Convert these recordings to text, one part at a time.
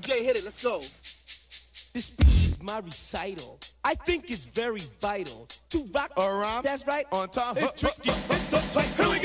Jay, hit it. Let's go. This speech is my recital. I think it's very vital to rock Around. That's right. On time. It's tricky. It's the. Here we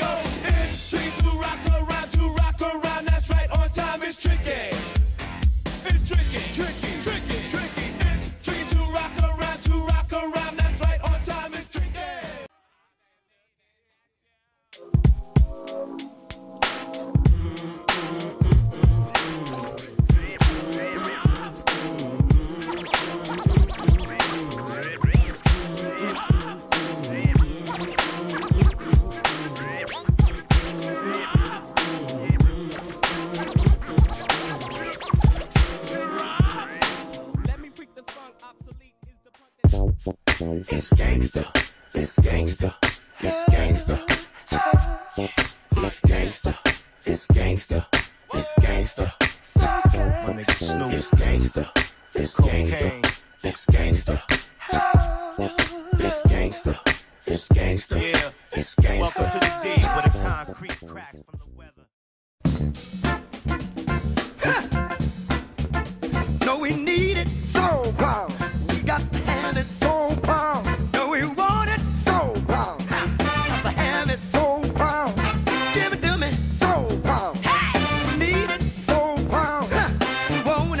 It's gangsta, it's gangsta, it's gangsta. It's gangsta, it's gangsta, it's gangsta. My nigga Snoop. It's gangsta, it's gangsta, it's gangsta. It's gangsta, it's gangsta, Yeah.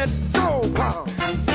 so wild.